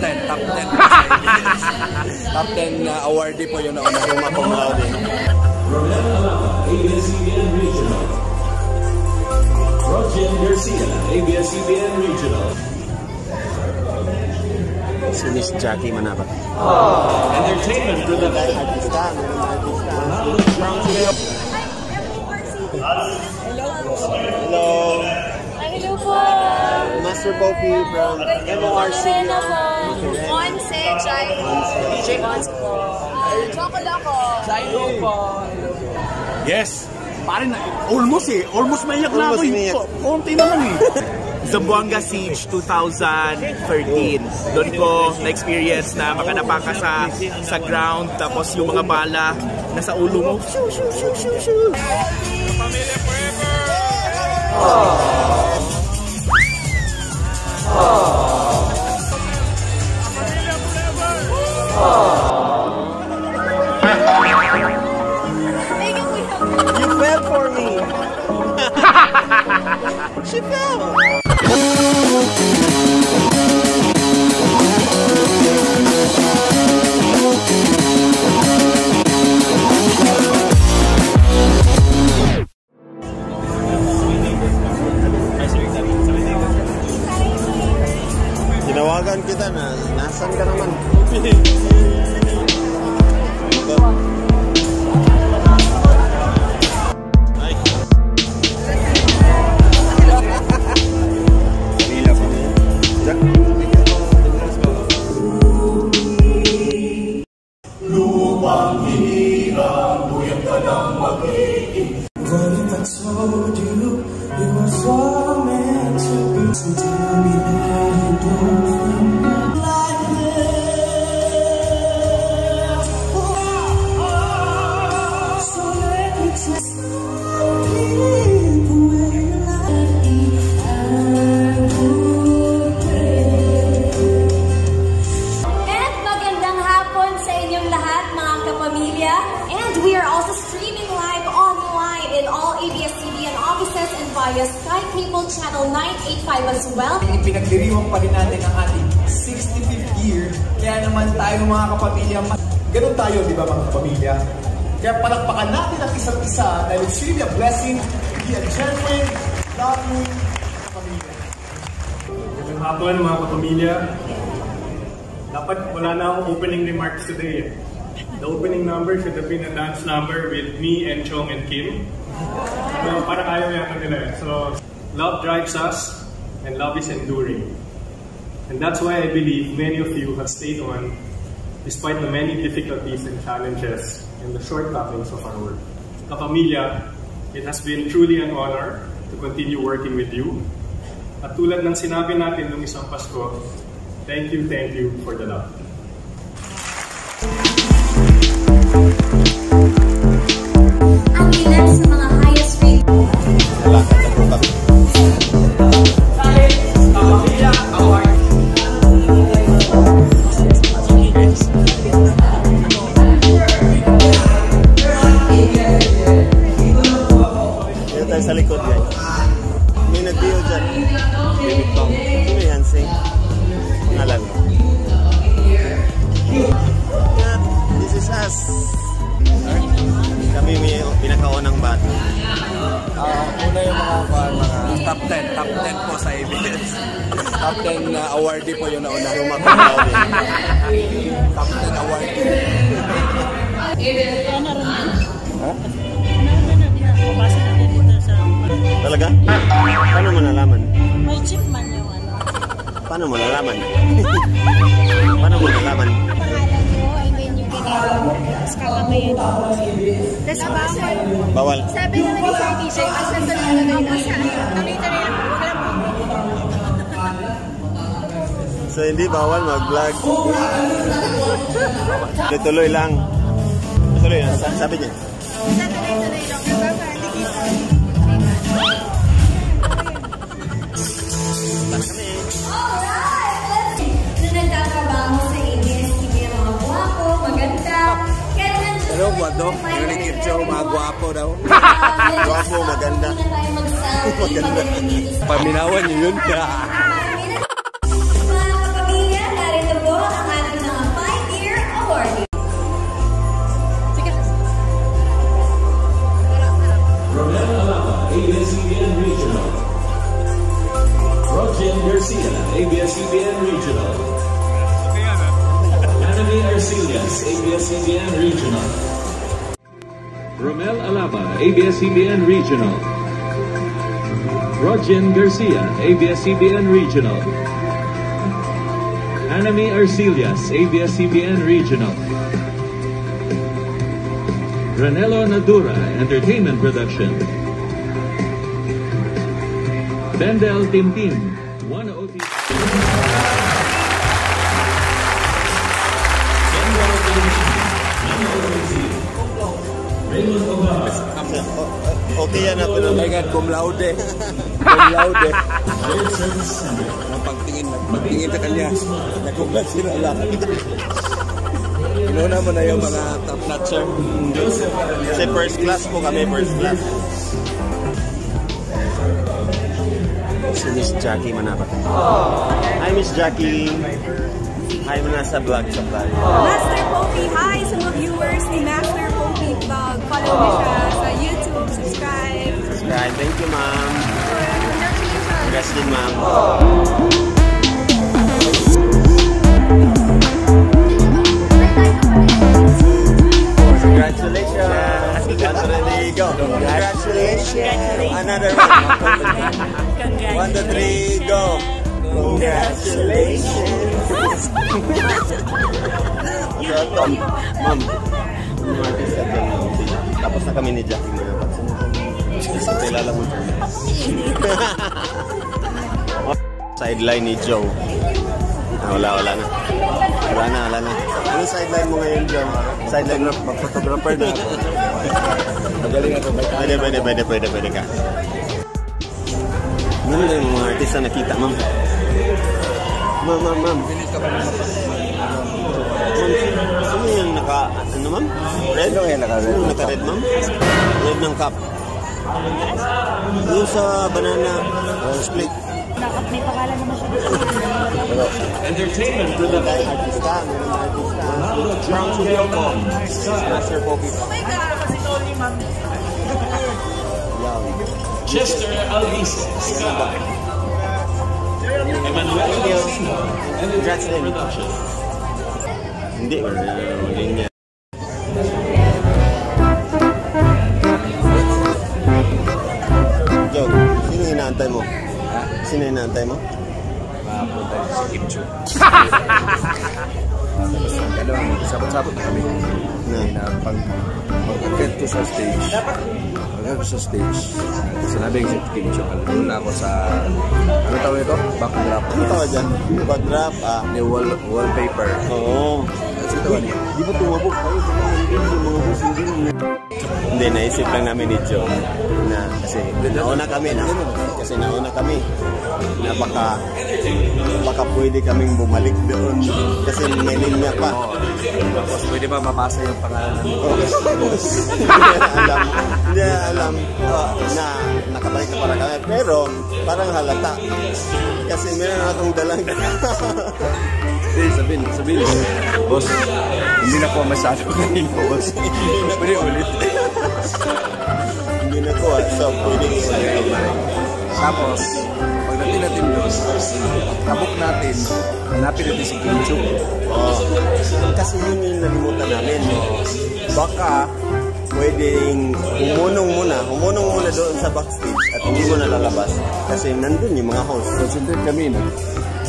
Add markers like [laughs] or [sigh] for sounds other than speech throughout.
10, top 10. [laughs] top 10 na awardee po yun na una. Summa cum laude. ABS-CBN Regional. Rojan Garcia, ABS-CBN Regional. Si Miss Jackie Manaba. Entertainment for the Artista, meron artista. Hello. Hello po! Master Poppy from MORC. Po! Monse, Jai. DJ Monse po. Chocolate ako. Yes! Pare na, almost eh. Almost maiyak na ako Almost eh. umiyak. So, konti naman eh. [laughs] Zamboanga Siege 2013. Doon ko na-experience na makanapa ka sa, sa ground tapos yung mga bala nasa ulo mo. Shoo, shoo, shoo, shoo, shoo. You fell for me. [laughs] she fell. 65th year. Kaya naman tayo mga kapamilya, ganun tayo, di ba mga kapamilya? Kaya palakpakan natin ang isa't isa dahil it's really a blessing to be a genuine, loving kapamilya. Magandang hapon mga kapamilya. Dapat wala na akong opening remarks today. The opening number should have been a dance number with me and Chong and Kim. So, parang ayaw yata nila eh. So, love drives us and love is enduring. And that's why I believe many of you have stayed on despite the many difficulties and challenges and the shortcomings of our work. Kapamilya, it has been truly an honor to continue working with you. At tulad ng sinabi natin nung isang Pasko, thank you, thank you for the love. Una yung mga mga top 10, top 10 po sa ABS. top 10 na awardee po yun na una. Summa cum laude. Top 10 awardee. Talaga? Paano mo nalaman? May chip man yung ano. Paano mo nalaman? [laughs] Paano mo nalaman? Tapos kakamayan. Tapos bawal. Bawal. Sabi naman ni Sir DJ, basta sa nalagay na sa ano. Tuloy-tuloy lang. Wala mo. So hindi bawal mag-vlog. Tuloy lang. Tuloy lang. Sa- Sabi niya. Tuloy-tuloy gwapo, nandun Pero guwado, yung nakikita mga gwapo daw. [laughs] Guwapo, maganda. [laughs] Maganda. Paminawan niyo yun. [laughs] ABS-CBN Regional. Romel Alaba, ABS-CBN Regional. Rojan Garcia, ABS-CBN Regional. Anime Arcelias, ABS-CBN Regional. Ranelo Nadura Entertainment Production. Bendel Timpim, Okay yan na, pero Oh my God, cum laude. Cum laude. Pagtingin, pagtingin sa kanya, nakugat sila lang. Inuna mo na yung mga top notcher. Kasi first class po kami, first class. Si Miss Jackie Manapat. Hi, Miss Jackie. Hi mo na sa vlog sa vlog. Master Poppy, hi sa mga viewers ni Master Poppy Vlog. Follow mo siya sa YouTube, Subscribe. Thank you, ma'am. Congratulations! Congrats din, ma'am. Congratulations. Three, go. Congratulations. Another one. One, two, three, go. Congratulations. Ma'am. Tapos na kami ni Jackie Gusto kilala mo dyan. Sideline ni Joe. Ah, wala, wala na. Wala na, wala na. Anong sideline mo ngayon, Joe? Sideline mo, mag-photographer na. Magaling ako. Pwede, pwede, pwede, pwede, pwede ka. Ano na yung mga artist na nakita, ma'am? Ma'am, ma'am, ma'am. Ma'am, sino yung naka, ano ma'am? Red? Sino yung naka-red? Sino yung naka-red, ma'am? Red ng cup. Yung sa banana split. Dapat may pangalan naman siya. Entertainment May Production. artista, may artista. From Chubioko. Master Poppy. Yan. Chester Alvise. Sky. Emmanuel. Casino. Congrats din. Production. Hindi, wala na Inaantay mo? Mapunta si Kim Chu. Ano, sabot-sabot na kami. Na. Na pag pag-get ko sa stage, pag ko sa stage, sinabi ko si Kim Chu, alam na ako sa, ano tawag ito? Backdrop. Ano tawag dyan? Quadrap, ah. Ni wall, wallpaper. Oo. Kasi ito, ano? Di ba tumabok mga boss hindi Hindi, naisip lang namin ni Joe na kasi nauna kami na kasi nauna kami na baka baka pwede kaming bumalik doon kasi may linya pa. Tapos pwede ba mapasa yung pangalan namin? [laughs] hindi na alam, hindi alam uh, na nakabalik na para kami. Pero parang halata. Kasi meron akong dalang [laughs] Hindi, sabihin, sabihin. Boss, hindi na po masyado [laughs] kanino, boss. Pwede ulit. hindi na ko ah. So, pwede ulit. Tapos, pagdating natin doon, tabok natin, hanapin natin si Kim Chu. Oh. Kasi yun yung nalimutan namin. Baka pwedeng humunong muna, humunong muna doon sa backstage at hindi mo nalalabas. Kasi nandun yung mga host. Concentrate kami na.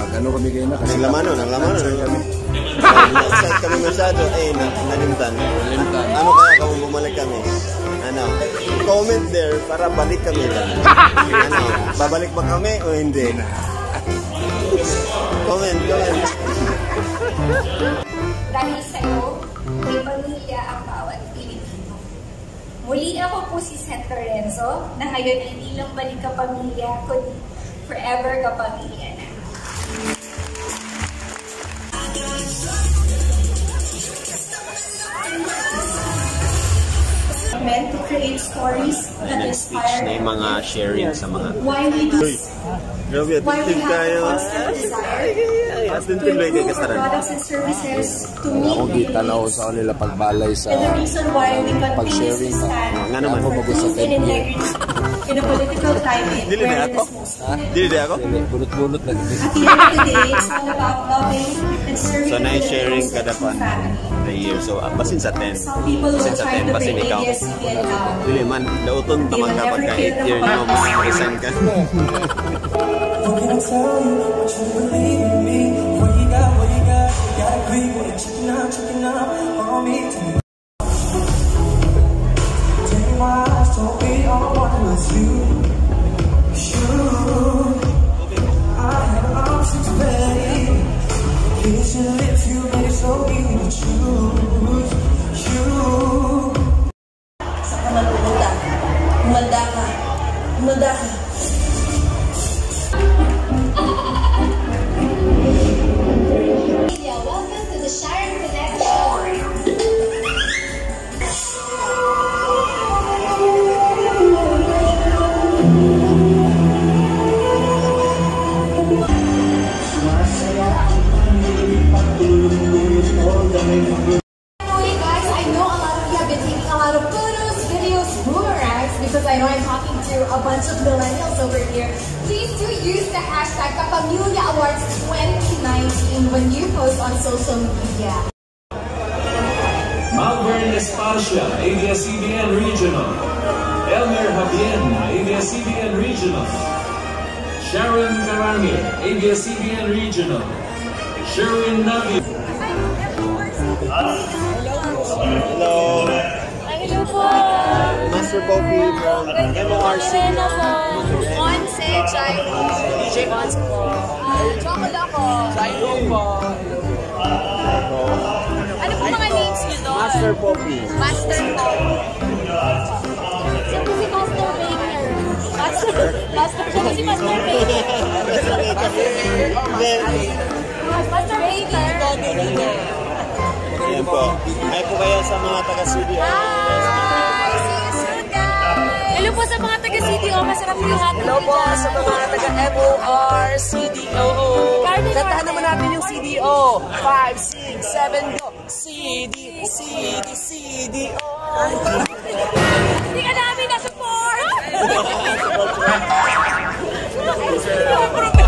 Mag-ano kami kayo na kasi Naglamano, naglamano. Answer kami. Na-excite kami masyado. Eh, na, nalimtan. Nalimtan. Ano kaya kung bumalik kami? Comment there para balik kami lang. Ano? Babalik ba kami o hindi? Comment, comment. Dahil sa'yo, may pamilya ang bawat Pilipino. Muli ako po si Seth Lorenzo, na ngayon ay hindi lang balik ka pamilya, kundi forever ka meant to create stories that inspire na yung mga sharing sa mga... why we do Grabe, why we attentive have kayo. a constant desire to Attentive lang our kasaran. products and services to meet Ako daily kita na sa kanila pagbalay sa And the reason why we continuously pag-sharing Nga naman. Ako for in a political climate Dili na where ako? it is most Ha? Dili di ako? Bunot-bunot na At the end of the day, it's all about loving and serving So, na-sharing Filipinos kada as a pa the year. So, ah, basin sa 10. Some people will Basin sa try 10, to basin bring ikaw. ABS-CBN down. Dili man, dauton tamang ka pagka 8 year nyo, mas resign ka. [laughs] Sa Elmer Habien, ABS-CBN Regional. Sharon Carangel, ABS-CBN Regional. Sherwin Navio. Hello. Hello po! Master Poppy from MORC. Hello po! Onse, Chai po. Onse po. Chocolate ako. Chai po. Ano po mga names niyo doon? Master Poppy. Master po. Master, Master po si Master Baker. Master Baker. Ayan po. Ay po kayo sa mga taga-studio. Hi! Hello po sa mga taga-CDO. Masarap po yung hotdog Hello po sa mga taga-MOR, CDOO. Kantahan naman natin yung CDO. 5, 6, 7, go. CD, CD, CDO. Hindi ka namin 我好什么？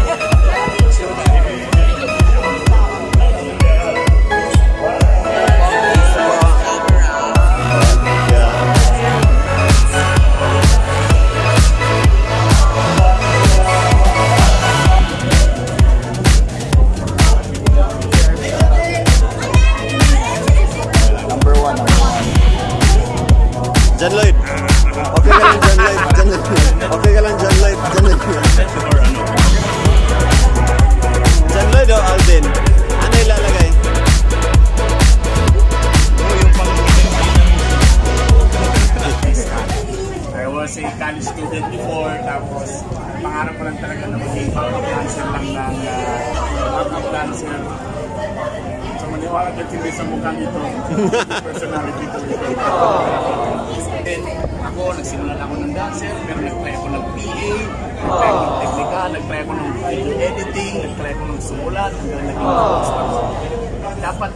Hanggang naging. Dapat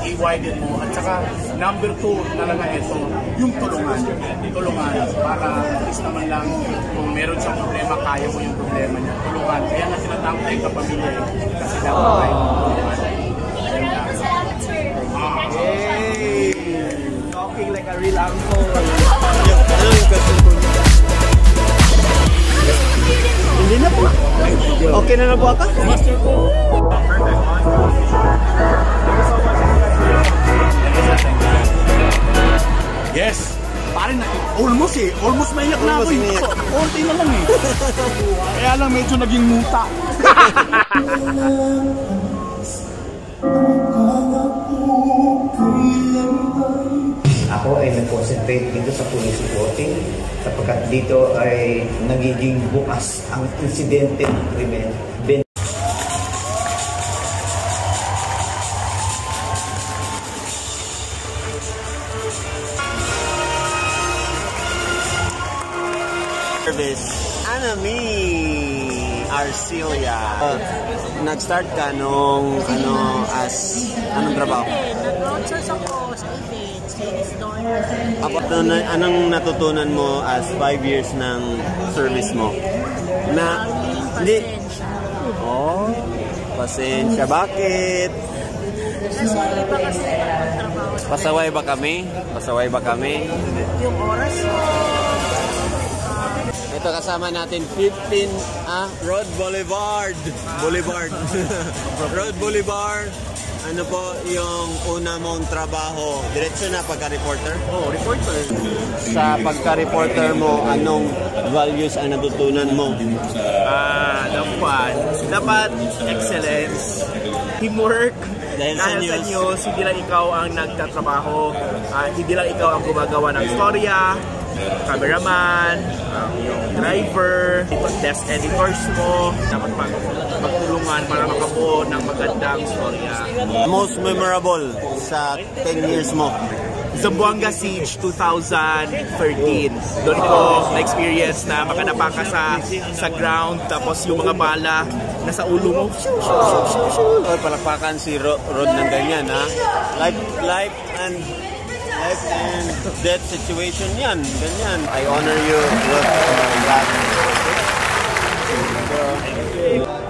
i-widen mo. At saka, number two talaga ito, yung tulungan. Tulungan. Para at least naman lang, kung meron siyang problema, kaya mo yung problema niya. Tulungan. Kaya nga tinatawag tayo kapamilya eh. Kasi dapat tayo tulungan. Maraming salamat, sir. Talking like a real uncle. Yung, ano yung question ko? Hindi na po. Okay na na po ako? Yes! Pare na, almost eh. Almost maiyak na ako eh. Konti na lang eh. [laughs] Kaya lang medyo naging muta. [laughs] Ako ay nag-concentrate dito sa police reporting sapagkat dito ay nagiging bukas ang insidente ng krimen. service, Anami Arcilia. Uh, nag-start ka nung ano as anong trabaho? Nag-launchers ako sa Apat na, anong natutunan mo as 5 years ng service mo? Na hindi Oh, pasensya. Bakit? Iba kasi trabaho. Pasaway ba kami? Pasaway ba kami? Yung oras mo, Ito kasama natin 15 ah Road Boulevard. Boulevard. [laughs] Road Boulevard. Ano po yung una mong trabaho? Diretso na pagka-reporter? Oh, reporter. Sa pagka-reporter mo, anong values ang natutunan mo? Ah, number one, dapat excellence, teamwork, Dahil sa sa news. news, hindi lang ikaw ang nagtatrabaho, ah, hindi lang ikaw ang gumagawa ng storya, cameraman, ang yung driver, desk editors mo, dapat mag magtulungan para makabuo ng magandang storya. Most memorable sa 10 years mo? Zamboanga Siege 2013. Doon ko na-experience na makanapa ka sa, sa ground tapos yung mga bala nasa ulo mo. Oy, palakpakan si Ro- Rod ng ganyan, ha? Life, life and life and death situation yan. Ganyan. I honor you, Rod, for that. So,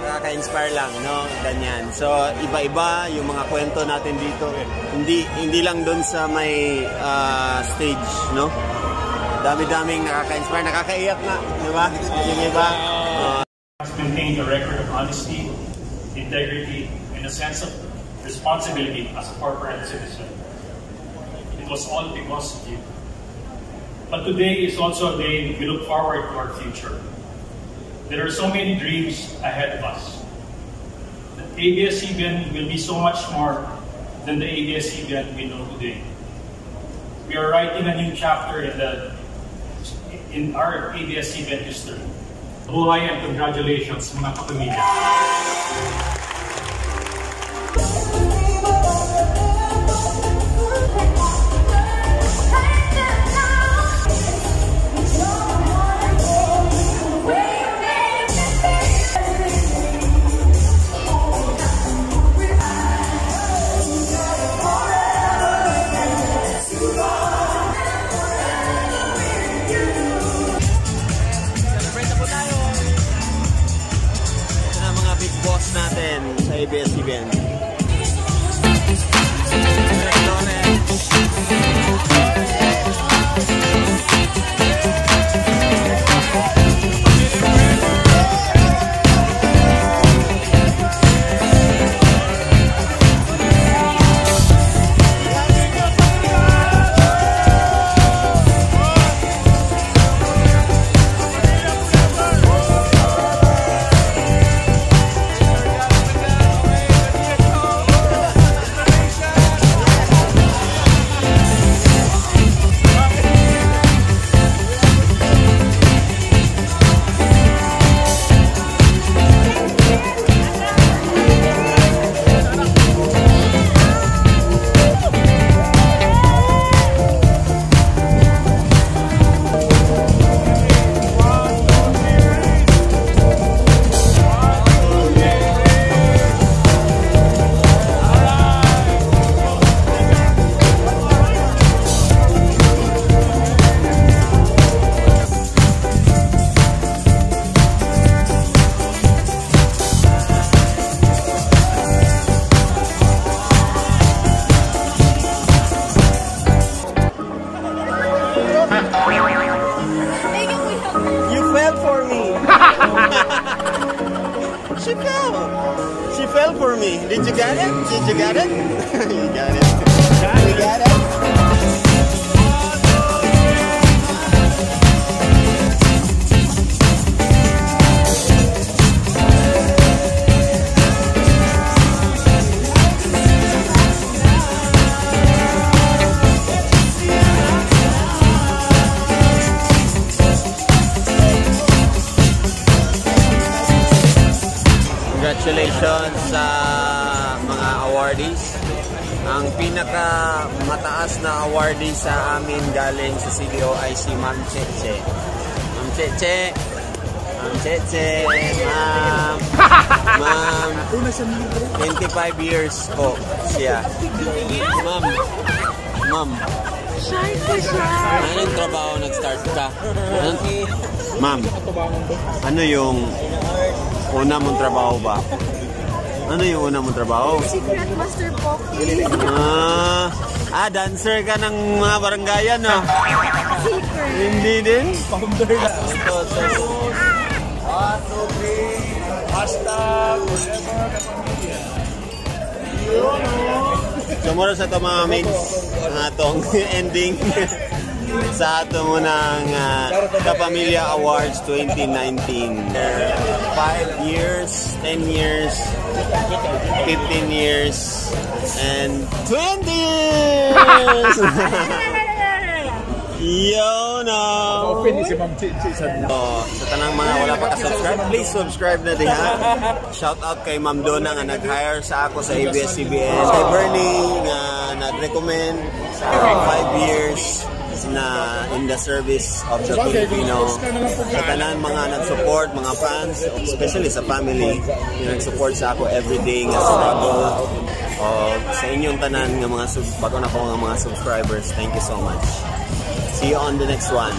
nakaka-inspire lang, no? Ganyan. So, iba-iba yung mga kwento natin dito. Hindi hindi lang doon sa may ah, stage, no? Dami-daming nakaka-inspire. Nakakaiyak na, di ba? Yung iba. ah, maintained a record of honesty, integrity, and a sense of responsibility as a corporate citizen. Was all because of you. But today is also a day we look forward to our future. There are so many dreams ahead of us. The ABS-CBN will be so much more than the ABS-CBN we know today. We are writing a new chapter in the in our ABS-CBN history. Buhay and congratulations mga kapamilya. CDO ay si Ma'am Cheche. Ma'am Cheche, Ma'am Cheche, ma'am. Ma'am. 25 years po siya. Ma'am. Ma'am. Shy ka siya. Anong trabaho nag-start ka? Ma'am, ano yung una mong trabaho ba? Ano yung una mong trabaho? Secret Master Pocky. Ah, ah, dancer ka ng mga barangayan, no? Secret. Hindi din? Founder na. Ito, ito. One, two, three. Hashtag forever kapamilya. So, mura sa ito mga mates, ang atong [laughs] ending sa ato mo ng uh, Kapamilya Awards 2019. 5 years, 10 years, 15 years, and 20 [laughs] years! Yo no! Open ni si Ma'am Chichi sa So, sa tanang mga wala pa ka-subscribe, please subscribe na diha. Shout out kay Ma'am Donna nga nag-hire sa ako sa ABS-CBN. Kay Bernie nga nag-recommend sa 5 years na in the service of the Filipino. Sa tanan mga nag-support, mga fans, especially sa family, yung nag-support sa ako everyday nga struggle. O, sa inyong tanan nga mga bago na nga mga subscribers, thank you so much. See you on the next one.